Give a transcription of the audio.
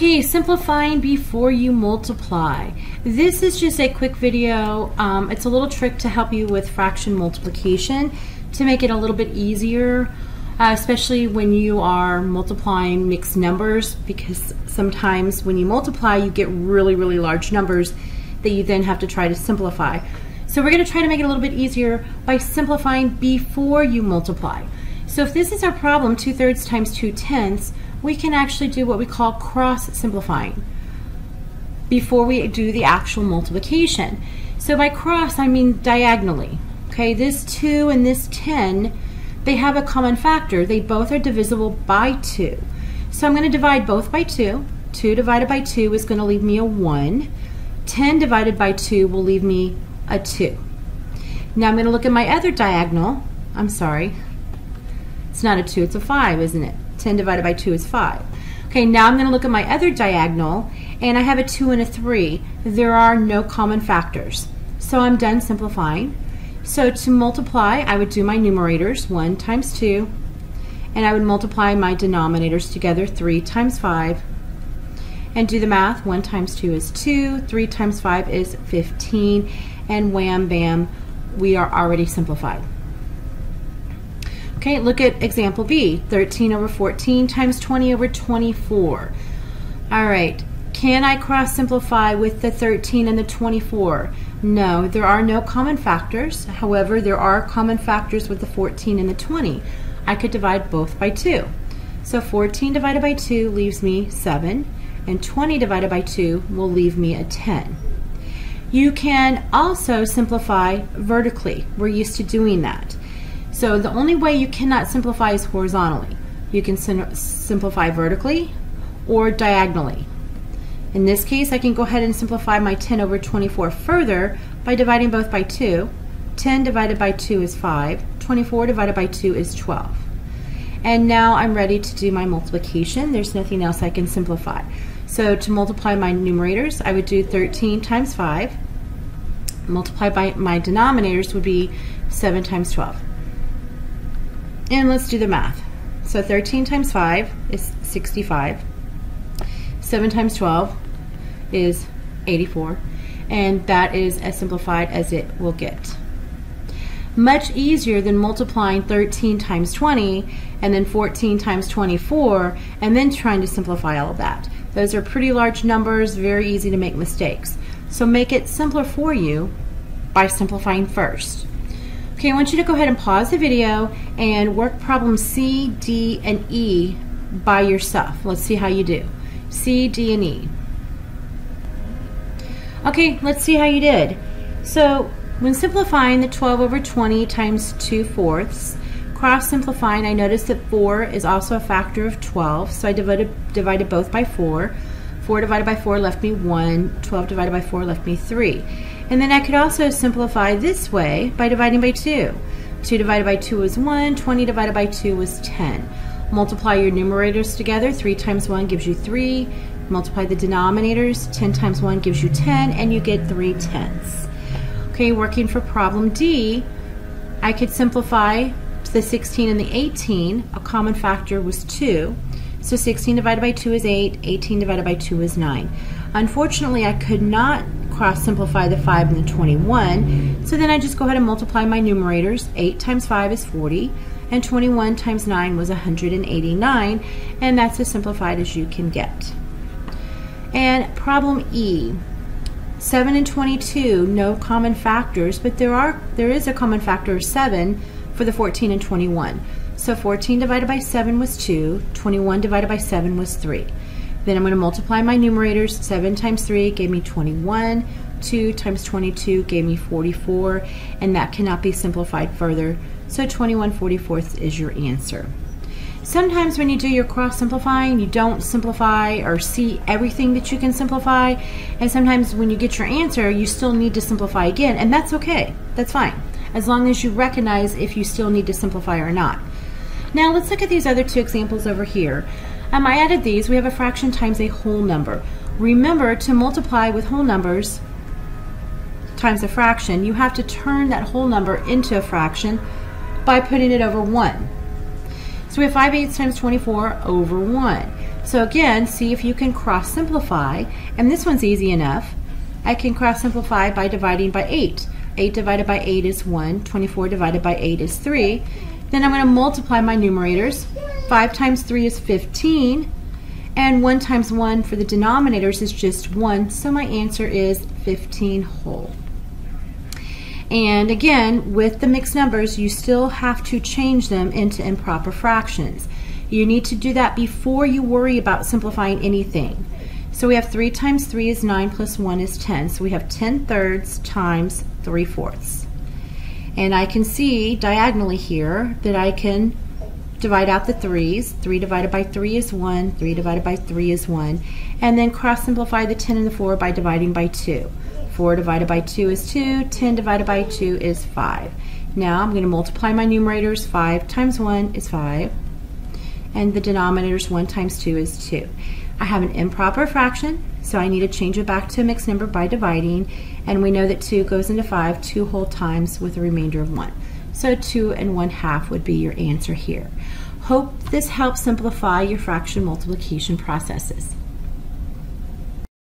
Okay, simplifying before you multiply. This is just a quick video. Um, it's a little trick to help you with fraction multiplication to make it a little bit easier, uh, especially when you are multiplying mixed numbers because sometimes when you multiply you get really, really large numbers that you then have to try to simplify. So we're going to try to make it a little bit easier by simplifying before you multiply. So if this is our problem, 2 thirds times 2 tenths, we can actually do what we call cross simplifying before we do the actual multiplication. So by cross, I mean diagonally. Okay, this 2 and this 10, they have a common factor. They both are divisible by 2. So I'm going to divide both by 2. 2 divided by 2 is going to leave me a 1. 10 divided by 2 will leave me a 2. Now I'm going to look at my other diagonal. I'm sorry. It's not a 2, it's a 5, isn't it? 10 divided by 2 is 5. Okay, now I'm going to look at my other diagonal, and I have a 2 and a 3. There are no common factors. So I'm done simplifying. So to multiply, I would do my numerators, 1 times 2, and I would multiply my denominators together, 3 times 5, and do the math. 1 times 2 is 2, 3 times 5 is 15, and wham bam, we are already simplified. Okay, look at example B, 13 over 14 times 20 over 24. All right, can I cross simplify with the 13 and the 24? No, there are no common factors. However, there are common factors with the 14 and the 20. I could divide both by 2. So 14 divided by 2 leaves me 7, and 20 divided by 2 will leave me a 10. You can also simplify vertically. We're used to doing that. So the only way you cannot simplify is horizontally. You can sim simplify vertically or diagonally. In this case, I can go ahead and simplify my 10 over 24 further by dividing both by 2. 10 divided by 2 is 5. 24 divided by 2 is 12. And now I'm ready to do my multiplication. There's nothing else I can simplify. So to multiply my numerators, I would do 13 times 5. Multiply by my denominators would be 7 times 12. And let's do the math. So 13 times 5 is 65. 7 times 12 is 84. And that is as simplified as it will get. Much easier than multiplying 13 times 20 and then 14 times 24 and then trying to simplify all of that. Those are pretty large numbers, very easy to make mistakes. So make it simpler for you by simplifying first. Okay, I want you to go ahead and pause the video and work problem C, D, and E by yourself. Let's see how you do. C, D, and E. Okay, let's see how you did. So, when simplifying the 12 over 20 times 2 fourths, cross simplifying, I noticed that 4 is also a factor of 12, so I divided, divided both by 4. 4 divided by 4 left me 1, 12 divided by 4 left me 3. And then I could also simplify this way by dividing by 2. 2 divided by 2 is 1, 20 divided by 2 is 10. Multiply your numerators together, 3 times 1 gives you 3. Multiply the denominators, 10 times 1 gives you 10, and you get 3 tenths. Okay, working for problem D, I could simplify the 16 and the 18. A common factor was 2. So 16 divided by 2 is 8, 18 divided by 2 is 9. Unfortunately, I could not cross simplify the 5 and the 21. So then I just go ahead and multiply my numerators. 8 times 5 is 40 and 21 times 9 was 189 and that's as simplified as you can get. And problem E. 7 and 22, no common factors, but there are there is a common factor of 7 for the 14 and 21. So 14 divided by 7 was 2, 21 divided by 7 was 3. Then I'm going to multiply my numerators. 7 times 3 gave me 21. 2 times 22 gave me 44. And that cannot be simplified further. So 21 44ths is your answer. Sometimes when you do your cross simplifying, you don't simplify or see everything that you can simplify. And sometimes when you get your answer, you still need to simplify again. And that's okay. That's fine. As long as you recognize if you still need to simplify or not. Now let's look at these other two examples over here. Um, I added these. We have a fraction times a whole number. Remember to multiply with whole numbers times a fraction, you have to turn that whole number into a fraction by putting it over 1. So we have 5 eighths times 24 over 1. So again, see if you can cross simplify. And this one's easy enough. I can cross simplify by dividing by 8. 8 divided by 8 is 1. 24 divided by 8 is 3. Then I'm going to multiply my numerators. 5 times 3 is 15. And 1 times 1 for the denominators is just 1. So my answer is 15 whole. And again, with the mixed numbers, you still have to change them into improper fractions. You need to do that before you worry about simplifying anything. So we have 3 times 3 is 9 plus 1 is 10. So we have 10 thirds times 3 fourths. And I can see diagonally here that I can divide out the 3's. 3 divided by 3 is 1. 3 divided by 3 is 1. And then cross simplify the 10 and the 4 by dividing by 2. 4 divided by 2 is 2. 10 divided by 2 is 5. Now I'm going to multiply my numerators. 5 times 1 is 5. And the denominators 1 times 2 is 2. I have an improper fraction, so I need to change it back to a mixed number by dividing. And we know that 2 goes into 5 two whole times with a remainder of 1. So 2 and 1 half would be your answer here. Hope this helps simplify your fraction multiplication processes.